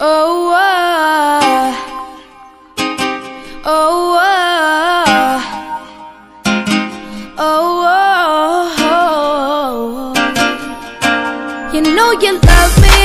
Oh, oh, oh, oh, oh, You know you love me,